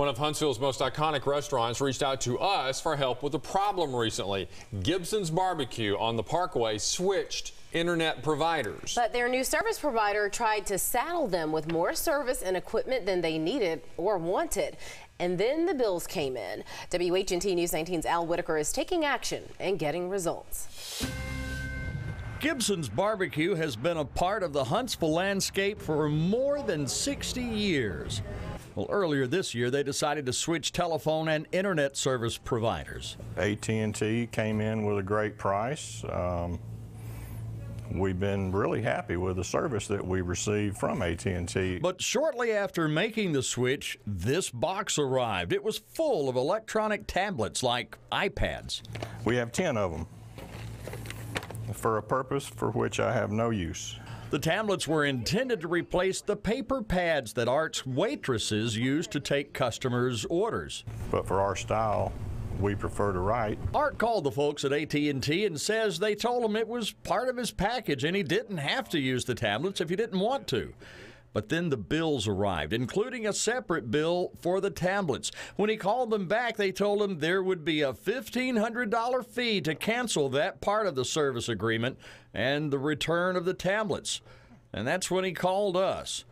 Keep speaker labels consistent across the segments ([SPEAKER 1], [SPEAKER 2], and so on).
[SPEAKER 1] One of Huntsville's most iconic restaurants reached out to us for help with a problem recently. Gibson's Barbecue on the Parkway switched internet providers.
[SPEAKER 2] But their new service provider tried to saddle them with more service and equipment than they needed or wanted. And then the bills came in. WHNT News 19's Al Whitaker is taking action and getting results.
[SPEAKER 3] Gibson's Barbecue has been a part of the Huntsville landscape for more than 60 years. Well, earlier this year, they decided to switch telephone and internet service providers.
[SPEAKER 4] AT&T came in with a great price. Um, we've been really happy with the service that we received from AT&T.
[SPEAKER 3] But shortly after making the switch, this box arrived. It was full of electronic tablets like iPads.
[SPEAKER 4] We have 10 of them for a purpose for which I have no use.
[SPEAKER 3] The tablets were intended to replace the paper pads that Art's waitresses used to take customers' orders.
[SPEAKER 4] But for our style, we prefer to write.
[SPEAKER 3] Art called the folks at AT&T and says they told him it was part of his package and he didn't have to use the tablets if he didn't want to. But then the bills arrived, including a separate bill for the tablets. When he called them back, they told him there would be a $1,500 fee to cancel that part of the service agreement and the return of the tablets. And that's when he called us.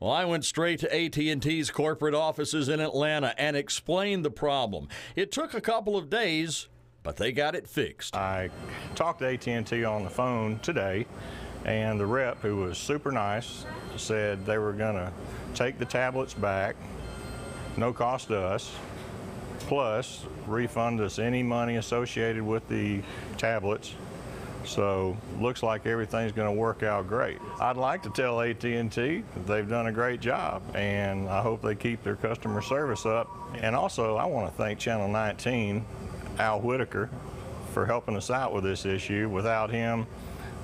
[SPEAKER 3] Well, I went straight to AT&T's corporate offices in Atlanta and explained the problem. It took a couple of days, but they got it fixed.
[SPEAKER 4] I talked to AT&T on the phone today and the rep, who was super nice, said they were going to take the tablets back, no cost to us, plus refund us any money associated with the tablets. So looks like everything's going to work out great. I'd like to tell AT&T they've done a great job, and I hope they keep their customer service up. And also, I want to thank Channel 19, Al Whitaker, for helping us out with this issue. Without him,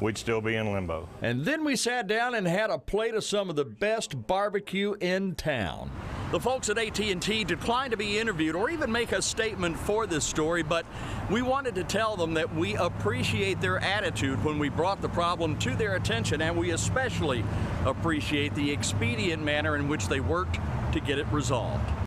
[SPEAKER 4] we'd still be in limbo.
[SPEAKER 3] And then we sat down and had a plate of some of the best barbecue in town. The folks at AT&T declined to be interviewed or even make a statement for this story, but we wanted to tell them that we appreciate their attitude when we brought the problem to their attention, and we especially appreciate the expedient manner in which they worked to get it resolved.